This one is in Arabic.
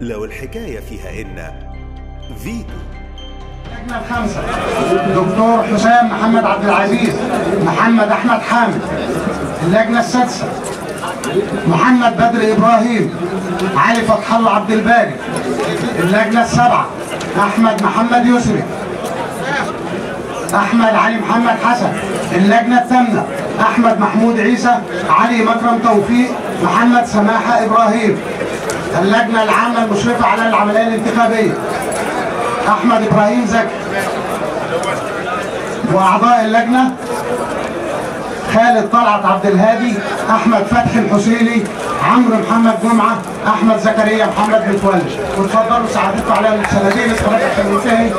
لو الحكاية فيها إن فيتو اللجنة الخامسة دكتور حسام محمد عبد العزيز محمد أحمد حامد اللجنة السادسة محمد بدر إبراهيم علي فتح الله عبد الباري اللجنة السابعة أحمد محمد يسري أحمد علي محمد حسن اللجنة الثامنة أحمد محمود عيسى علي مكرم توفيق محمد سماحة إبراهيم. اللجنة العامة المشرفة على العملية الانتخابية. أحمد إبراهيم زكي. وأعضاء اللجنة خالد طلعت عبد الهادي أحمد فتحي الحسيني عمرو محمد جمعة أحمد زكريا محمد متولي وتفضلوا ساعدتكم على السنتين وهتفضل فيتو